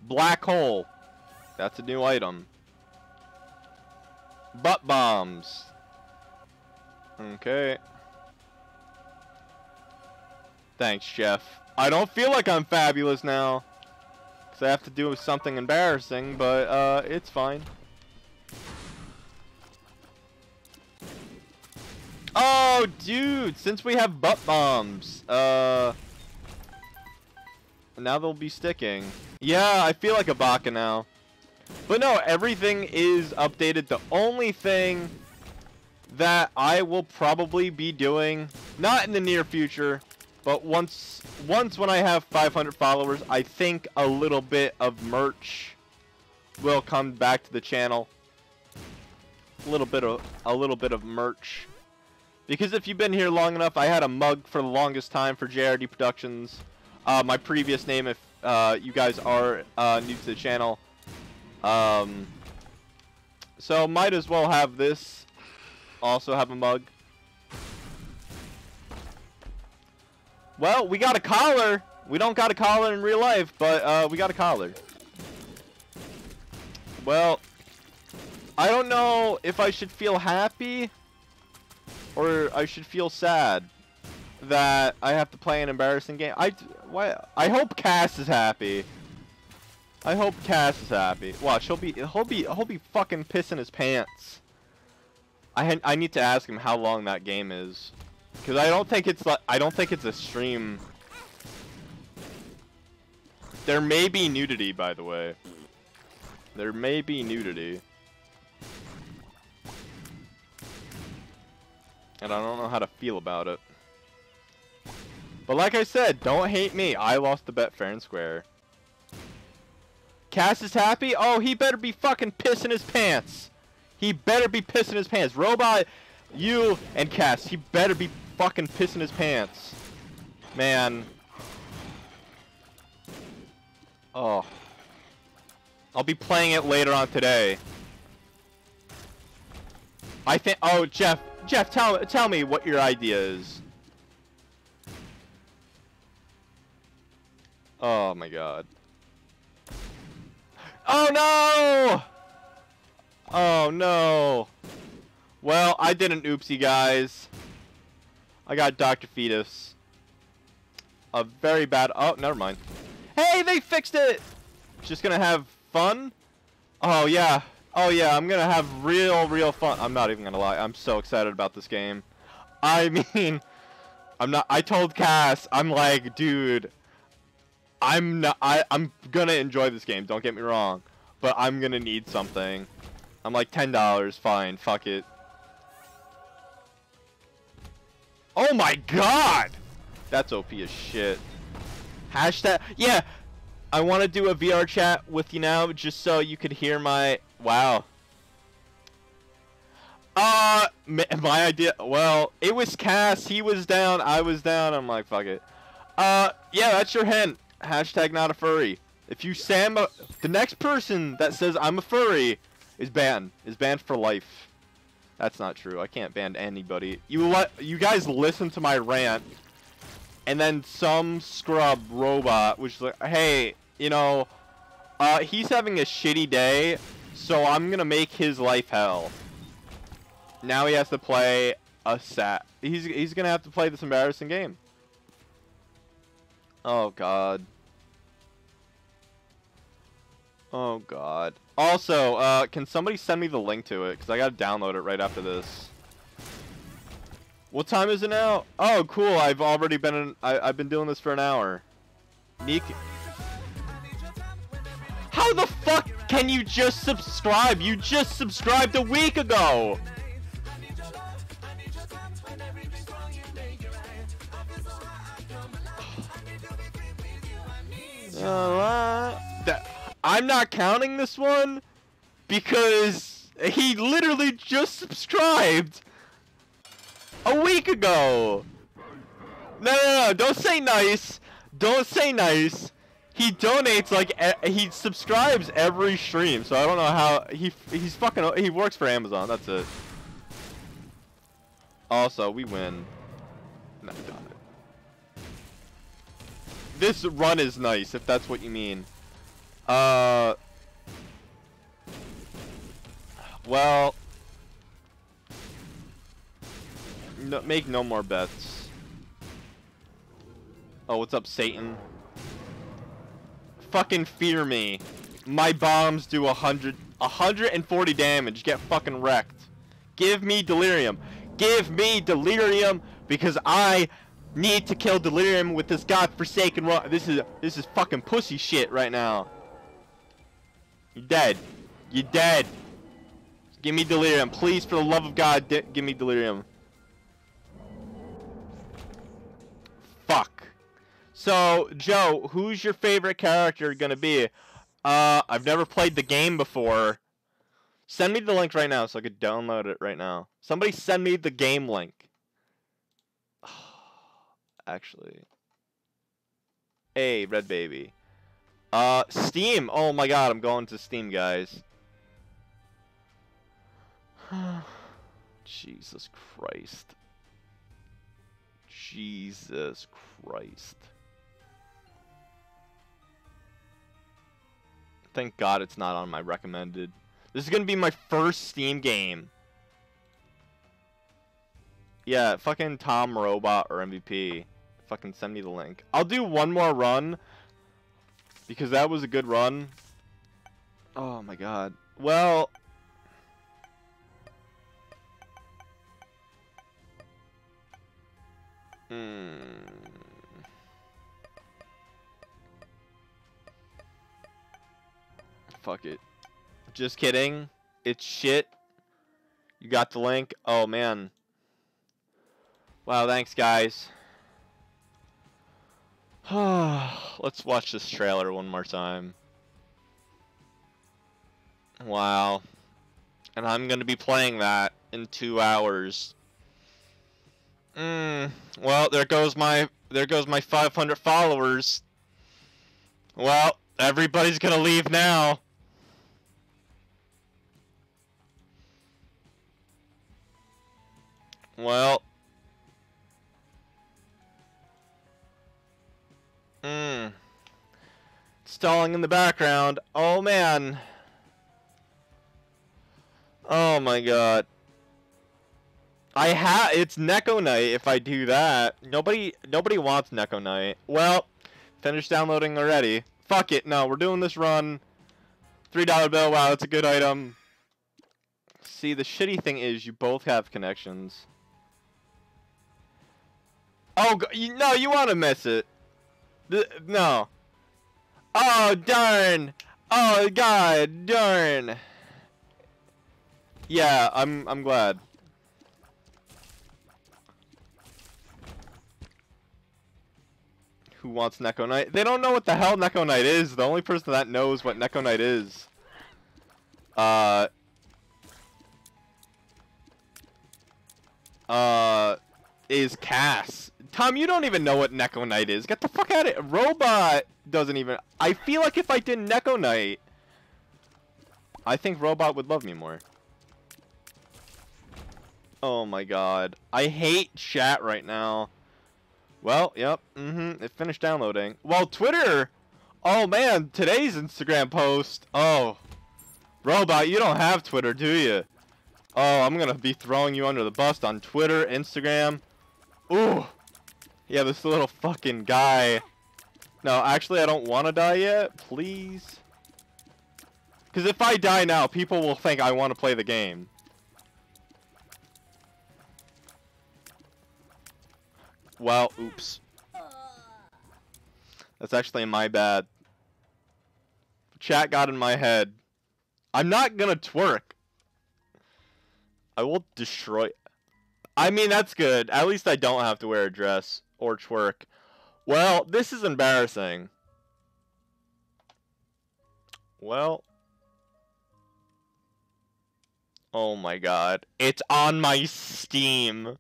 Black hole. That's a new item. Butt bombs. Okay. Thanks, Jeff. I don't feel like I'm fabulous now. Because I have to do something embarrassing, but uh, it's fine. Oh, dude, since we have butt bombs, uh, now they'll be sticking. Yeah, I feel like a baka now. But no, everything is updated. The only thing that I will probably be doing, not in the near future, but once once when I have 500 followers, I think a little bit of merch will come back to the channel. A little bit of a little bit of merch. Because if you've been here long enough, I had a mug for the longest time for JRD Productions. Uh, my previous name, if uh, you guys are uh, new to the channel. Um, so might as well have this. Also have a mug. Well, we got a collar. We don't got a collar in real life, but uh, we got a collar. Well, I don't know if I should feel happy or I should feel sad that I have to play an embarrassing game. I why I hope Cass is happy. I hope Cass is happy. Watch, he'll be he'll be he'll be fucking pissing his pants. I I need to ask him how long that game is, because I don't think it's like I don't think it's a stream. There may be nudity, by the way. There may be nudity. And I don't know how to feel about it. But like I said, don't hate me. I lost the bet fair and square. Cass is happy? Oh, he better be fucking pissing his pants. He better be pissing his pants. Robot, you and Cass, he better be fucking pissing his pants. Man. Oh. I'll be playing it later on today. I think. Oh, Jeff, Jeff, tell tell me what your idea is. Oh my god. Oh no! Oh no! Well, I did an oopsie, guys. I got Dr. Fetus. A very bad. Oh, never mind. Hey, they fixed it! Just gonna have fun? Oh yeah, Oh yeah, I'm gonna have real, real fun. I'm not even gonna lie. I'm so excited about this game. I <laughs> mean, I'm not. I told Cass, I'm like, dude, I'm not. I I'm gonna enjoy this game. Don't get me wrong, but I'm gonna need something. I'm like ten dollars. Fine, fuck it. Oh my god, that's OP as shit. Hashtag yeah. I want to do a VR chat with you now, just so you could hear my Wow. Uh, my idea. Well, it was Cass. He was down. I was down. I'm like, fuck it. Uh, yeah, that's your hint. Hashtag not a furry. If you Sam, the next person that says I'm a furry is banned. Is banned for life. That's not true. I can't ban anybody. You let you guys listen to my rant, and then some scrub robot, which like, hey, you know, uh, he's having a shitty day. So I'm gonna make his life hell. Now he has to play a sat. He's he's gonna have to play this embarrassing game. Oh god. Oh god. Also, uh, can somebody send me the link to it? Because I gotta download it right after this. What time is it now? Oh, cool. I've already been in, I, I've been doing this for an hour. Neek. How the fuck can you just subscribe? You just subscribed a week ago! Uh, I'm not counting this one because he literally just subscribed a week ago. No, no, no, don't say nice. Don't say nice he donates like he subscribes every stream, so I don't know how he he's fucking he works for Amazon. That's it. Also, we win. No, this run is nice, if that's what you mean. Uh. Well, no, make no more bets. Oh, what's up, Satan? Fucking fear me. My bombs do 100, 140 damage. Get fucking wrecked. Give me delirium. Give me delirium because I need to kill delirium with this godforsaken rock. This is this is fucking pussy shit right now. You're dead. You're dead. Give me delirium, please, for the love of God. give me delirium. Fuck. So, Joe, who's your favorite character gonna be? Uh, I've never played the game before. Send me the link right now so I could download it right now. Somebody send me the game link. Actually. Hey, Red Baby. Uh, Steam. Oh my god, I'm going to Steam, guys. <sighs> Jesus Christ. Jesus Christ. Thank God it's not on my recommended. This is gonna be my first Steam game. Yeah, fucking Tom Robot or MVP. Fucking send me the link. I'll do one more run. Because that was a good run. Oh my god. Well... Hmm... Fuck it. Just kidding. It's shit. You got the link? Oh, man. Wow, thanks, guys. <sighs> Let's watch this trailer one more time. Wow. And I'm going to be playing that in two hours. Hmm. Well, there goes my there goes my 500 followers. Well, everybody's going to leave now. Well, Mmm. Stalling in the background. Oh, man. Oh, my God. I have it's Neko Knight if I do that. Nobody nobody wants Neko Knight. Well, finished downloading already. Fuck it. No, we're doing this run. $3 bill. Wow, that's a good item. See, the shitty thing is you both have connections. Oh, no, you want to miss it no. Oh, darn. Oh, God, darn. Yeah, I'm, I'm glad. Who wants Neko Knight? They don't know what the hell Neko Knight is. The only person that knows what Neko Knight is. Uh... Uh... Is Cass. Tom, you don't even know what Neko Knight is. Get the fuck out of it. Robot doesn't even... I feel like if I did Neko Knight, I think Robot would love me more. Oh my god. I hate chat right now. Well, yep. Mm-hmm. It finished downloading. Well, Twitter... Oh man, today's Instagram post. Oh. Robot, you don't have Twitter, do you? Oh, I'm gonna be throwing you under the bus on Twitter, Instagram. Ooh. Yeah, this little fucking guy. No, actually, I don't want to die yet. Please. Because if I die now, people will think I want to play the game. Well, oops. That's actually my bad. Chat got in my head. I'm not gonna twerk. I will destroy... I mean, that's good. At least I don't have to wear a dress or twerk. Well, this is embarrassing. Well. Oh my god. It's on my Steam.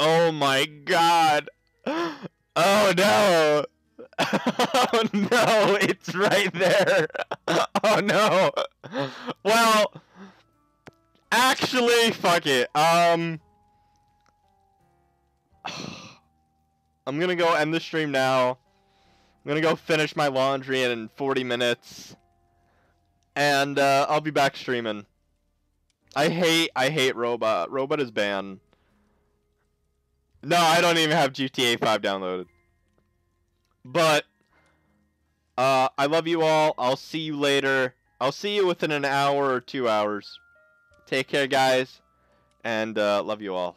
Oh my god. <gasps> Oh no. <laughs> Oh no, it's right there. <laughs> Oh no. Well, actually, fuck it. Um. <sighs> I'm gonna go end the stream now. I'm gonna go finish my laundry in 40 minutes. And uh, I'll be back streaming. I hate I hate Robot. Robot is banned. No, I don't even have GTA 5 downloaded. But uh, I love you all. I'll see you later. I'll see you within an hour or two hours. Take care, guys, and uh, love you all.